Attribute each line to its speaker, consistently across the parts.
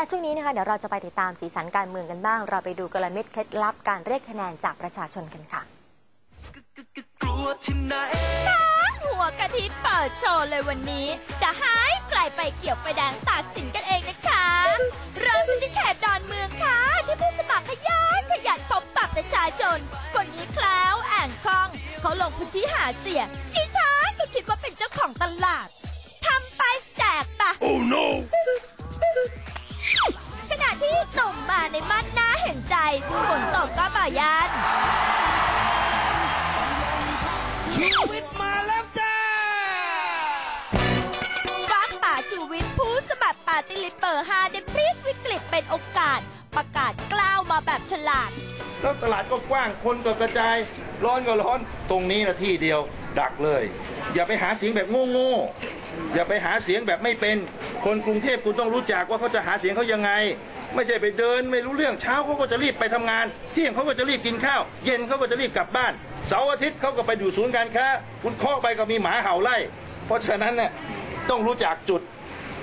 Speaker 1: และช่วงนี้นะคะเดี๋ยวเราจะไปติดตามสีสันการเมืองกันบ้าง เราไปดูกลเม็ดเคล็ดลับการเรียกคะแนนจากประชาชนกันค่ะ
Speaker 2: กลัวที่ไหน
Speaker 3: หัวกะทิเปิดโชว์เลยวันนี้ จะหายไกลไปเกี่ยวไฟแดงตัดสินกันเองนะคะ เริ่มกันที่เขตดอนเมืองค่ะ ที่ผู้สมัครขยันขยันพบปะประชาชน คนนี้แคล้วแอ่งคล่อง เขาลงพื้นที่หาเสียง ยัน
Speaker 2: ชีวิตมาแล้วจ้า
Speaker 3: ฟ้าป่าชูวิทย์ผู้สมัครปาร์ติลิสต์เบอร์ห้าได้พลิกวิกฤตเป็นโอกาส ประกาศกล้าวมาแบบฉลาด
Speaker 4: แล้วตลาดก็กว้างคนก็กระจาย ร้อนก็ร้อนตรงนี้นะที่เดียวดักเลย อย่าไปหาเสียงแบบโง่ๆอย่าไปหาเสียงแบบไม่เป็น คนกรุงเทพคุณต้องรู้จักว่าเขาจะหาเสียงเขายังไง ไม่ใช่ไปเดินไม่รู้เรื่องเช้าเขาก็จะรีบไปทำงาน เที่ยงเขาก็จะรีบกินข้าว เย็นเขาก็จะรีบกลับบ้านเสาร์อาทิตย์เขาก็ไปอยู่ศูนย์การค้าคุณเคาะไปก็มีหมาเห่าไล่ เพราะฉะนั้นเนี่ยต้องรู้จักจุด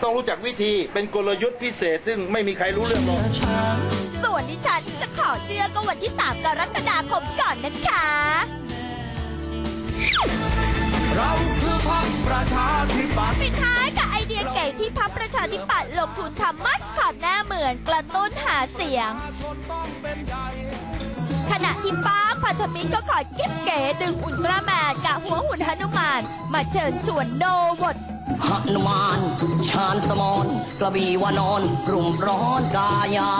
Speaker 4: ต้องรู้จักวิธีเป็นกลยุทธ์พิเศษ ซึ่งไม่มีใครรู้เรื่องหรอก
Speaker 3: ส่วนดิฉันจะขอเชื่อก็วันที่ 3 กรกฎาคมก่อนนะคะ
Speaker 2: ประชาธิปัตย์
Speaker 3: ปิดท้ายกับไอเดียเก๋ที่พับประชาธิปัตย์ลงทุนทำมัสคอตหน้าเหมือนกระตุ้นหาเสียง ขณะที่ป้าร์คพันธมิตรก็ขอเก็บเก๋ดึงอุลตร้าแมนกับหัวหุ่นหนุมาน มาเชิญชวนโนวด
Speaker 5: หนุมานชาญสมรกระบี่วานอนรุ่มร้อนกายา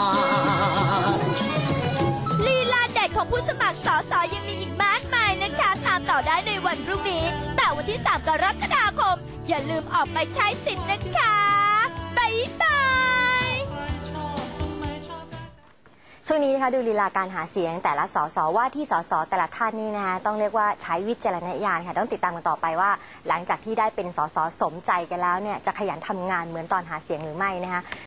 Speaker 3: ลีลาเด็ดของผู้สมัครสอสอยังมีอีกมากมายนะคะ ตามต่อได้ในวันพรุ่งนี้แต่ วันที่ 3 กรกฎาคม อย่าลืมออกไปใช้สิทธิ์นะคะบ๊ายบาย
Speaker 1: ช่วงนี้นะคะดูลีลาการหาเสียงแต่ละสสว่าที่สสแต่ละท่านนี่นะคะต้องเรียกว่าใช้วิจารณญาณค่ะต้องติดตามกันต่อไปว่า หลังจากที่ได้เป็นสสสมใจกันแล้วเนี่ยจะขยันทำงานเหมือนตอนหาเสียงหรือไม่นะคะ